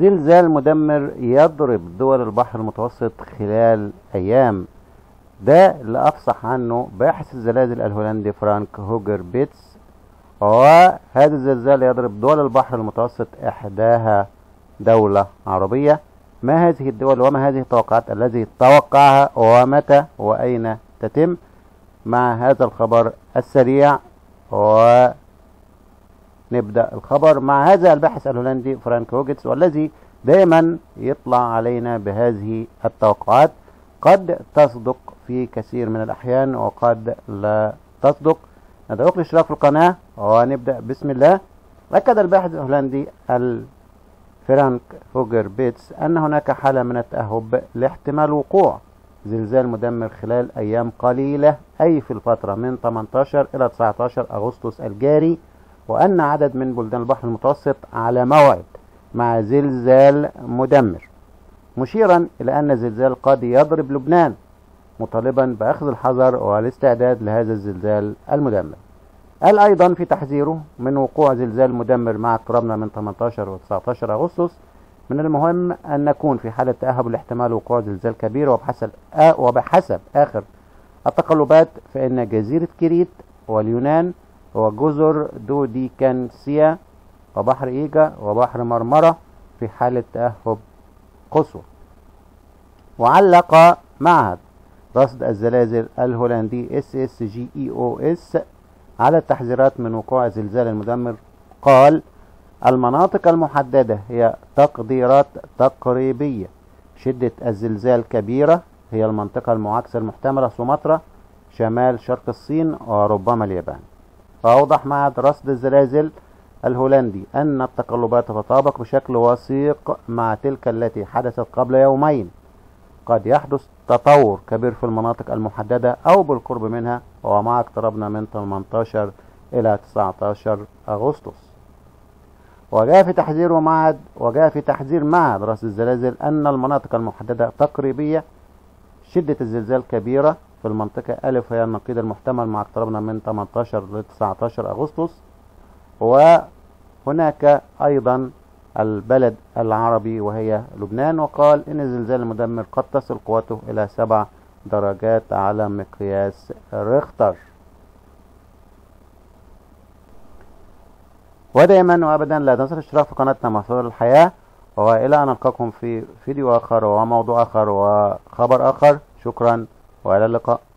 زلزال مدمر يضرب دول البحر المتوسط خلال أيام. ده اللي أفصح عنه باحث الزلازل الهولندي فرانك هوجر بيتس. وهذا الزلزال يضرب دول البحر المتوسط إحداها دولة عربية. ما هذه الدول وما هذه التوقعات الذي توقعها ومتى وأين تتم؟ مع هذا الخبر السريع. ونبدأ الخبر مع هذا الباحث الهولندي فرانك هوجيتس والذي دائما يطلع علينا بهذه التوقعات. قد تصدق في كثير من الأحيان وقد لا تصدق. ندعوك للاشتراك في القناة ونبدأ. بسم الله. أكد الباحث الهولندي فرانك هوجر بيتس أن هناك حالة من التأهب لاحتمال وقوع زلزال مدمر خلال أيام قليلة أي في الفترة من 18 إلى 19 أغسطس الجاري. وأن عدد من بلدان البحر المتوسط على موعد مع زلزال مدمر مشيرا إلى أن الزلزال قد يضرب لبنان مطالبا بأخذ الحذر والاستعداد لهذا الزلزال المدمر. قال أيضا في تحذيره من وقوع زلزال مدمر مع اقترابنا من 18 و 19 أغسطس من المهم أن نكون في حالة تأهب لاحتمال وقوع زلزال كبير وبحسب وبحسب آخر التقلبات فإن جزيرة كريت واليونان وجزر دوديكانسيا وبحر إيجا وبحر مرمرة في حالة تأهب قصوى. وعلق معهد رصد الزلازل الهولندي اس اس جي اي أو اس على التحذيرات من وقوع زلزال المدمر. قال المناطق المحددة هي تقديرات تقريبية. شدة الزلزال كبيرة هي المنطقة المعاكسة المحتملة سومطرة شمال شرق الصين وربما اليابان. فأوضح معهد رصد الزلازل الهولندي أن التقلبات تتطابق بشكل وثيق مع تلك التي حدثت قبل يومين. قد يحدث تطور كبير في المناطق المحددة أو بالقرب منها ومع اقترابنا من 18 إلى 19 أغسطس. وجاء في تحذير معهد وجاء في تحذير معهد رأس الزلازل أن المناطق المحددة تقريبية شدة الزلزال كبيرة في المنطقة ألف هي النقيض المحتمل مع اقترابنا من 18 ل 19 أغسطس. وهناك أيضا البلد العربي وهي لبنان وقال إن الزلزال المدمر قد تصل قوته إلى سبع درجات على مقياس ريختر. ودائما وابدا لا تنسوا الاشتراك في قناتنا مصادر الحياة. وإلى أن القاكم في فيديو آخر وموضوع آخر وخبر آخر. شكرا. وإلى اللقاء.